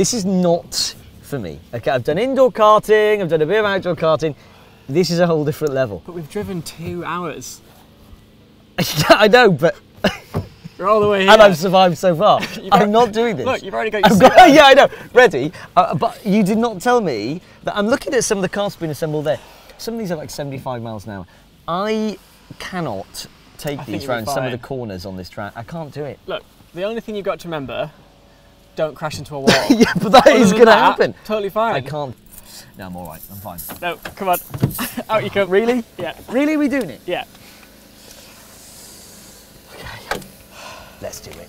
This is not for me. Okay, I've done indoor karting, I've done a bit of outdoor karting. This is a whole different level. But we've driven two hours. I know, but We're all the way here. and I've survived so far. I'm not doing this. Look, you've already got your got- yeah, I know. Ready? Uh, but you did not tell me that I'm looking at some of the cars being assembled there. Some of these are like 75 miles an hour. I cannot take I these you'll round some of the corners on this track. I can't do it. Look, the only thing you've got to remember, don't crash into a wall. yeah, but that Other is going to happen. Totally fine. I can't. No, I'm all right. I'm fine. No, come on. Out you come. Really? Yeah, Really? We doing it? yeah. Okay. Let's do it.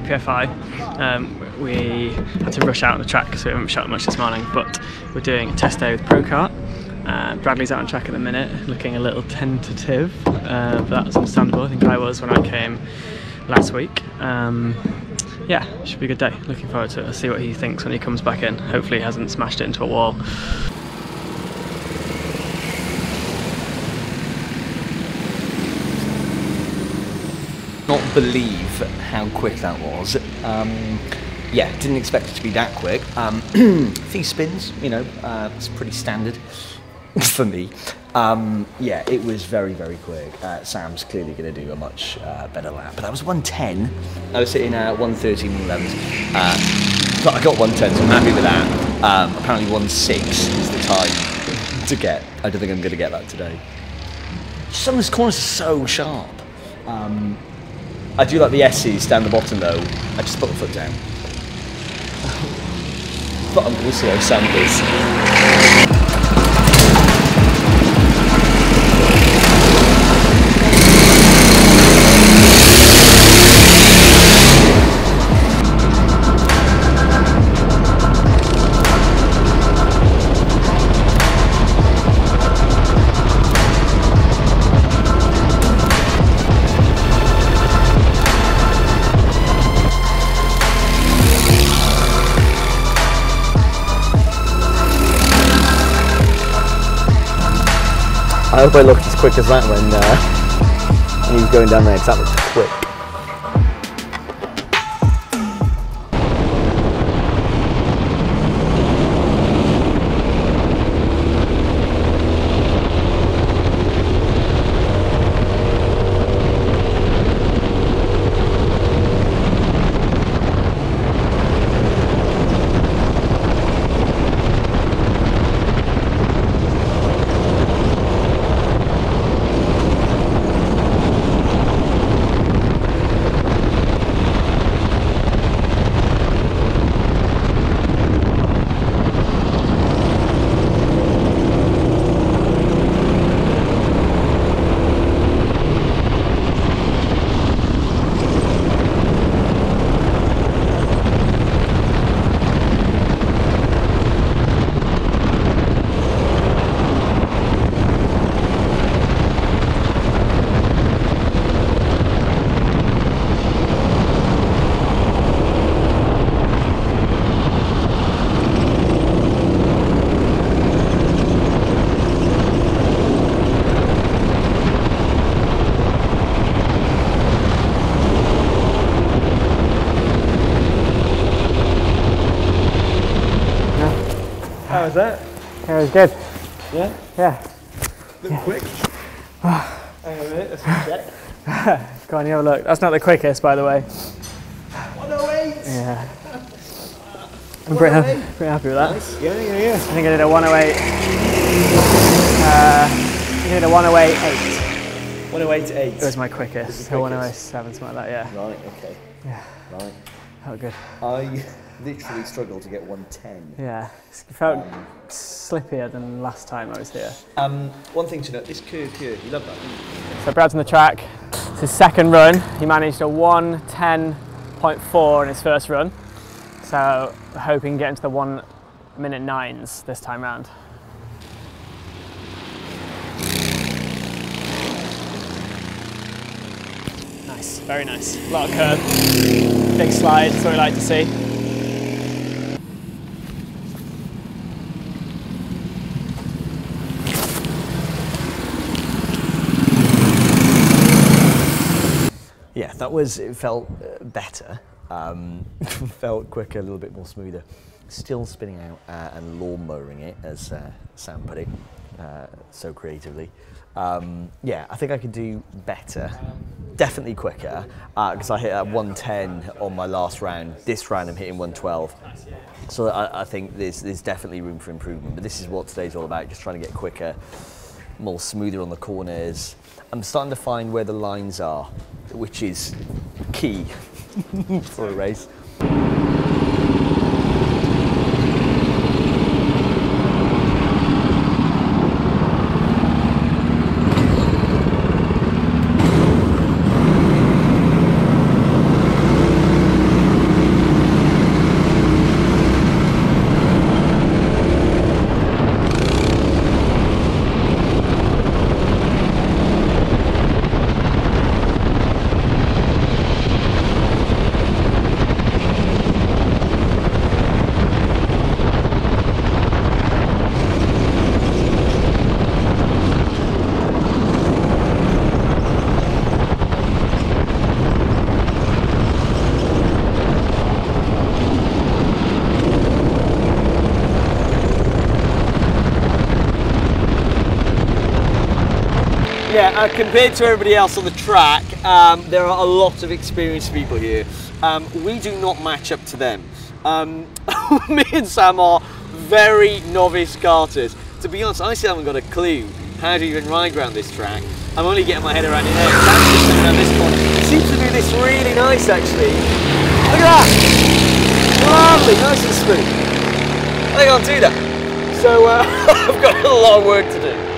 PFI. Um, we had to rush out on the track because we haven't shot much this morning, but we're doing a test day with ProKart. Uh, Bradley's out on track at the minute, looking a little tentative, uh, but that's understandable. I think I was when I came last week. Um, yeah, should be a good day. Looking forward to it. I'll see what he thinks when he comes back in. Hopefully, he hasn't smashed it into a wall. Not believe how quick that was. Um, yeah, didn't expect it to be that quick. Um, few spins, you know, uh, it's pretty standard for me. Um, yeah, it was very, very quick. Uh, Sam's clearly going to do a much uh, better lap. But that was 110. I was sitting at 113 and 11. Uh, but I got 110, so I'm happy with that. Um, apparently 1.6 is the time to get. I don't think I'm going to get that today. Some of these corners are so sharp. Um, I do like the S's down the bottom though. I just put my foot down. but I'm also Sanders. I hope I looked as quick as that when, uh, when he was going down there, 'cause that looked quick. How was that? It was good. Yeah? Yeah. Look quick. Hang on a minute, let's check. Go on, you have a look. That's not the quickest, by the way. 108! Yeah. I'm pretty happy, pretty happy with that. Nice. Yeah, yeah, yeah. I think I did a 108. Uh, I did a 108.8. 108 8. It was my quickest. So 107, something like that, yeah. Right, okay. Yeah. Right. Felt good. I literally struggled to get 110. Yeah. It felt slippier than last time I was here. Um, one thing to note, this curve here, you love that. So Brad's on the track. It's his second run. He managed a 110.4 in his first run. So hoping to get into the one minute nines this time round. Nice, very nice. A lot of curve, big slide, that's what we like to see. Yeah, that was, it felt uh, better. Um, felt quicker, a little bit more smoother. Still spinning out uh, and lawn mowing it, as uh, Sam put it uh, so creatively. Um, yeah, I think I could do better. Definitely quicker, because I hit at 110 on my last round. This round I'm hitting 112. So I, I think there's, there's definitely room for improvement. But this is what today's all about, just trying to get quicker, more smoother on the corners. I'm starting to find where the lines are, which is key for a race. Yeah, uh, compared to everybody else on the track, um, there are a lot of experienced people here. Um, we do not match up to them. Um, me and Sam are very novice karters. To be honest, I still haven't got a clue how to even ride around this track. I'm only getting my head around it now. Coming this corner. He seems to do this really nice, actually. Look at that! Lovely, nice and smooth. I think I'll do that. So uh, I've got a lot of work to do.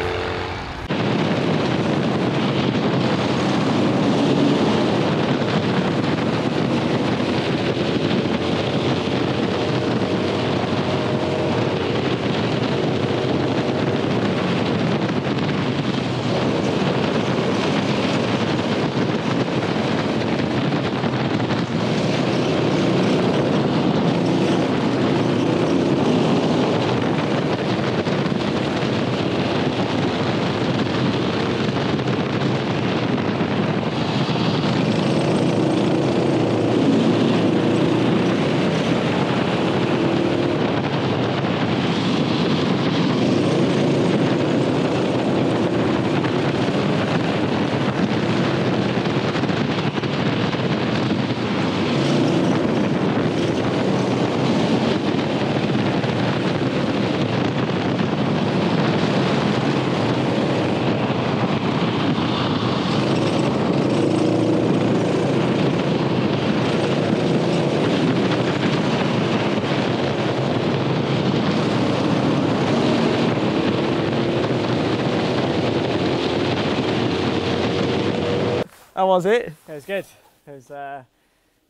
How was it? It was good. It was, uh,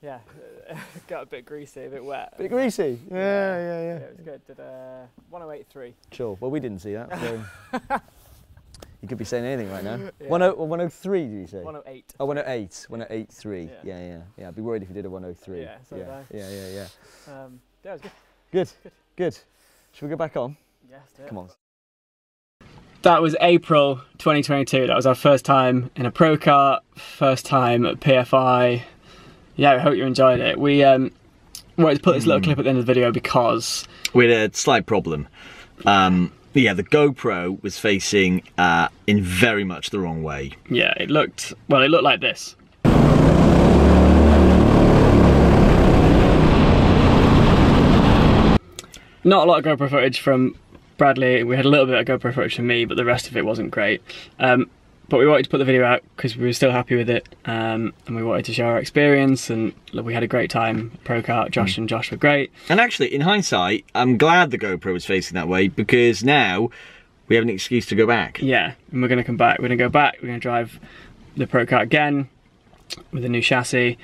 yeah, got a bit greasy, a bit wet. Bit greasy. Yeah, yeah, yeah. Yeah, it was good. Did uh, 108.3. Sure. Well, we didn't see that. So you could be saying anything right now. Yeah. 10 103, did you say? 108. Oh, 108, 108.3. Yeah. Yeah, yeah, yeah. I'd be worried if you did a 103. Yeah, so yeah, yeah, yeah, yeah. Um, yeah, it was good. Good, Good. good. Should we go back on? Yeah, it. Come on. That was April 2022. That was our first time in a ProKart, first time at PFI. Yeah, I hope you enjoyed it. We um, wanted to put this little clip at the end of the video because we had a slight problem. Um, yeah, the GoPro was facing uh, in very much the wrong way. yeah, it looked well. It looked like this. not a lot of GoPro footage from Bradley. We had a little bit of GoPro footage from me, but the rest of it wasn't great. Um, but we wanted to put the video out because we were still happy with it, um, and we wanted to share our experience. And look, we had a great time. Pro kart, Josh and Josh were great. And actually, in hindsight, I'm glad the GoPro was facing that way because now we have an excuse to go back. Yeah, and we're going to come back. We're going to go back. We're going to drive the Pro kart again with a new chassis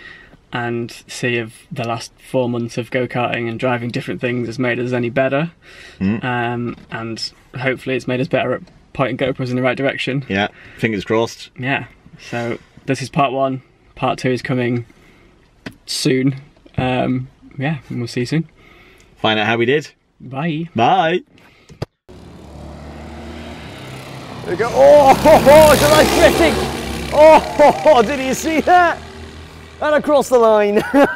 and see if the last four months of go karting and driving different things has made us any better. Um, and hopefully, it's made us better at pointing GoPros in the right direction. Yeah, fingers crossed. Yeah. So this is part one. Part two is coming soon. Um, yeah, and we'll see you soon. Find out how we did. Bye. Bye. There we go. Oh, oh, oh it's a nice fitting. Oh, did you see that? And across the line.